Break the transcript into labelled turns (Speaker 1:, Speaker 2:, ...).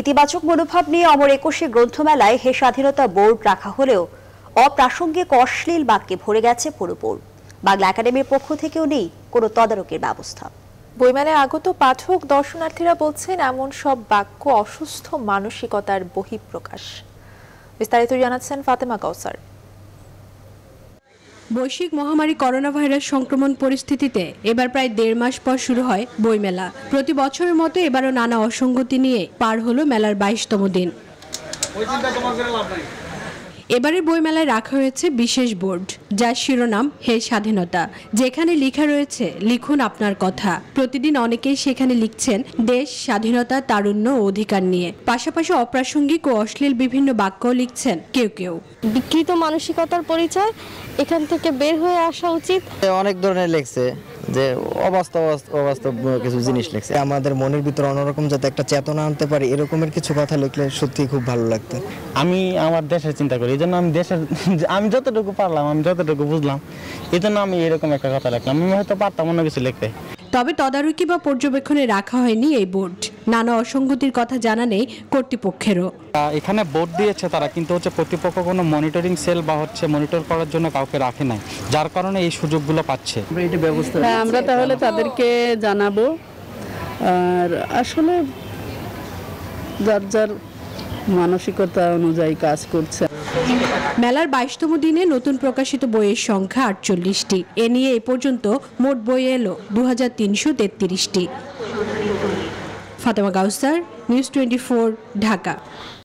Speaker 1: ইতিবাচক মনোভাব নিয়ে অমর একুশে গ্রন্থমেলায় হে স্বাধীনতা বোর্ড রাখা হলেও অপ্রাসঙ্গিক অশ্লীল বাক্যে ভরে গেছে পুরোপুর। বাংলা একাডেমির পক্ষ থেকেও নেই কোনো তদারকের ব্যবস্থা।
Speaker 2: বইমেলায় আগত পাঠক, দর্শনার্থীরা বলছেন, এমন সব বাক্য অসুস্থ মানসিকতার বহিঃপ্রকাশ। বিস্তারিত জানাচ্ছেন ফাতেমা কাউসার।
Speaker 3: বৈশ্বিক মহামারী করোনা ভাইরাস সংক্রমণ পরিস্থিতিতে এবার প্রায় দেড় মাস পর শুরু হয় বইমেলা। প্রতি বছরের মতো এবারও নানা অসঙ্গতি নিয়ে পার হলো মেলার বাইশতম দিন। এবারের বইমেলায় রাখা হয়েছে বিশেষ বোর্ড, যার শিরোনাম হে স্বাধীনতা, যেখানে লেখা রয়েছে, লিখুন আপনার কথা। প্রতিদিন অনেকেই সেখানে লিখছেন, দেশ, স্বাধীনতা, তারুণ্য ও অধিকার নিয়ে। পাশাপাশি অপ্রাসঙ্গিক ও অশ্লীল বিভিন্ন বাক্যও লিখছেন কেউ কেউ।
Speaker 4: বিকৃত মানসিকতার পরিচয় এখান থেকে বের হয়ে আসা উচিত।
Speaker 5: অনেক ধরনের লেখছে যে অবাস্তব অবাস্তব কিছু জিনিস লেখছে। আমাদের মনের ভিতরে অন্যরকম যাতে একটা চেতনা আনতে পারি এরকমের কিছু কথা লিখলে সত্যি খুব ভালো লাগতো।
Speaker 6: আমি আমার দেশের চিন্তা করি এই জন্য আমি দেশের আমি যতটুকু পারলাম আমি যতটুকু বুঝলাম এই জন্য আমি এরকম একটা কথা লিখলাম। আমি হয়তো পারতাম অন্য কিছু লিখতে।
Speaker 3: তবে তদারকি বা পর্যবেক্ষণে রাখা হয়নি এই বোর্ড। নানা অসঙ্গতির কথা জানা নেই কর্তৃপক্ষেরও
Speaker 7: এখানে বোর্ড দিয়েছে তারা কিন্তু হচ্ছে কর্তৃপক্ষ কোনো মনিটরিং সেল বা হচ্ছে মনিটর করার জন্য কাউকে রাখে নাই। যার কারণে এই সুযোগগুলো পাচ্ছে।
Speaker 8: হ্যাঁ আমরা তাহলে তাদেরকে জানাব। আর আসলে যার যার মানসিকতা অনুযায়ী কাজ করছে।
Speaker 3: মেলার বাইশতম দিনে নতুন প্রকাশিত বইয়ের সংখ্যা আটচল্লিশটি। এ নিয়ে এ পর্যন্ত মোট বই এলো দু হাজার তিনশো তেত্রিশটি। Fatema Gausar news twenty Dhaka.